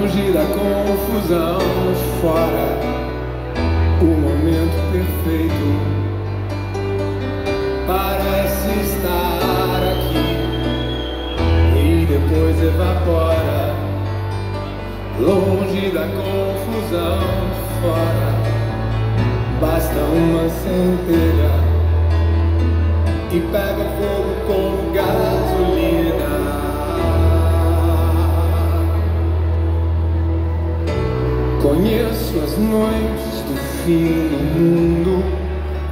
longe da confusão, fora o momento perfeito. Parece estar aqui e depois evapora, longe da confusão, fora. Basta uma centelha e pega fogo como Conheço as noites do fim do mundo,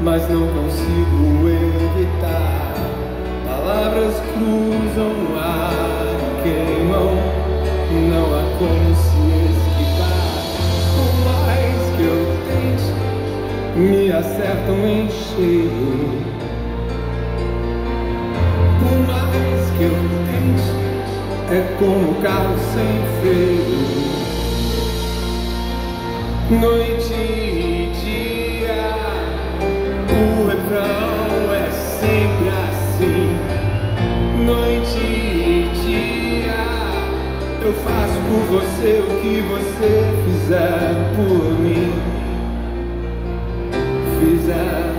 mas não consigo evitar. Palavras cruzam o ar e queimam, não há como se esquivar. Por mais que eu tente, me acertam em cheio. Por mais que eu tente, é como um carro sem freio. Noite e dia, o refrão é sempre assim. Noite e dia, eu faço por você o que você fizer por mim. Fizer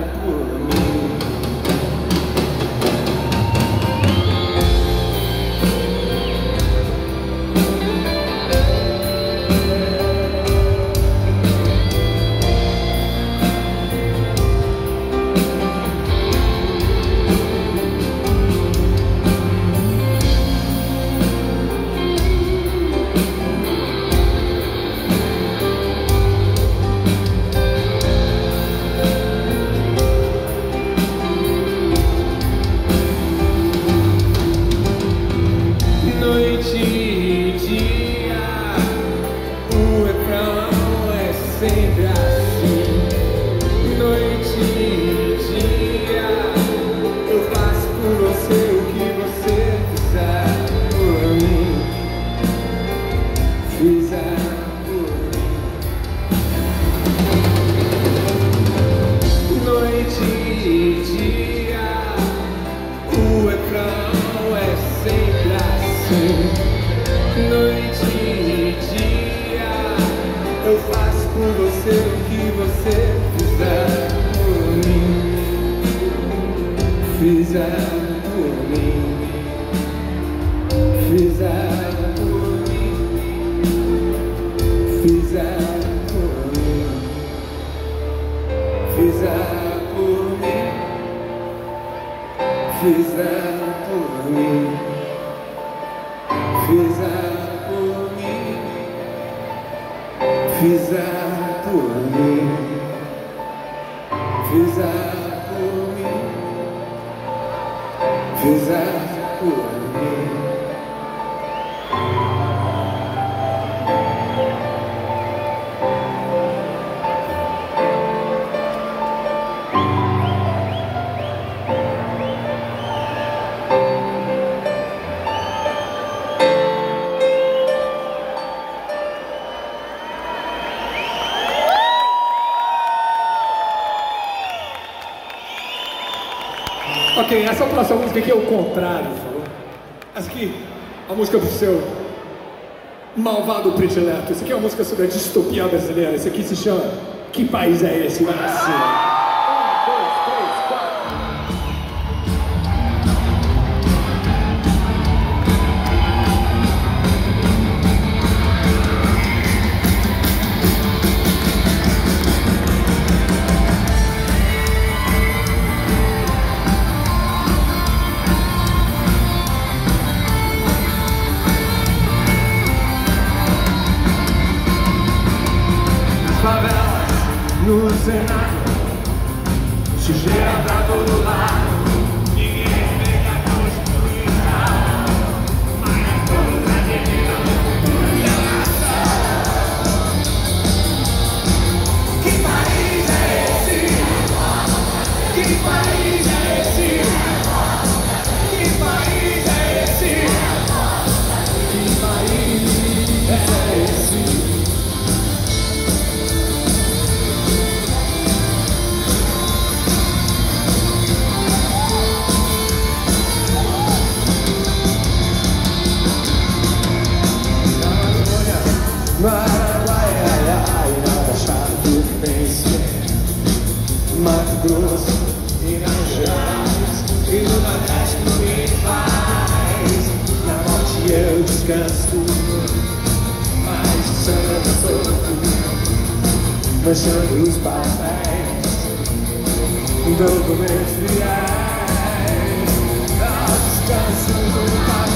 Fizer por mim. Fizer por mim. Fizer por mim. Fizer por mim. Fizer por mim. Fizer por mim. Fizer por mim. Fizer Fizer por mim. Ok, essa próxima música aqui é o contrário, falou? Essa aqui, a música do seu malvado predileto. Essa aqui é uma música sobre a distopia brasileira. Esse aqui se chama Que País é Esse? Vai Nas favelas, no Senado, sujeira pra todo lado. Ninguém respeita a Constituição, mas todos a nação. Que país é esse? Que país é esse? Que país é esse? Que país é esse? Descanso, mas o samba solto, manchando os papéis, documentos reais. Ao descanso do papel,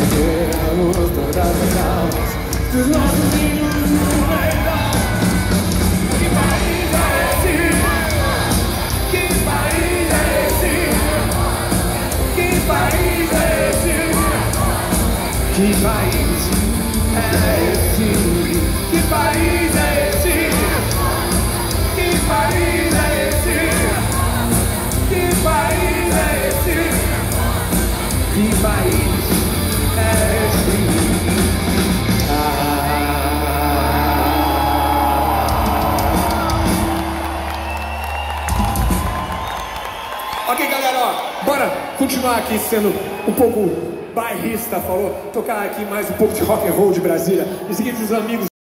Convertermos todas as almas Dos nossos filhos no leilão continuar aqui sendo um pouco bairrista, falou? Tocar aqui mais um pouco de rock and roll de Brasília. Em seguida, os amigos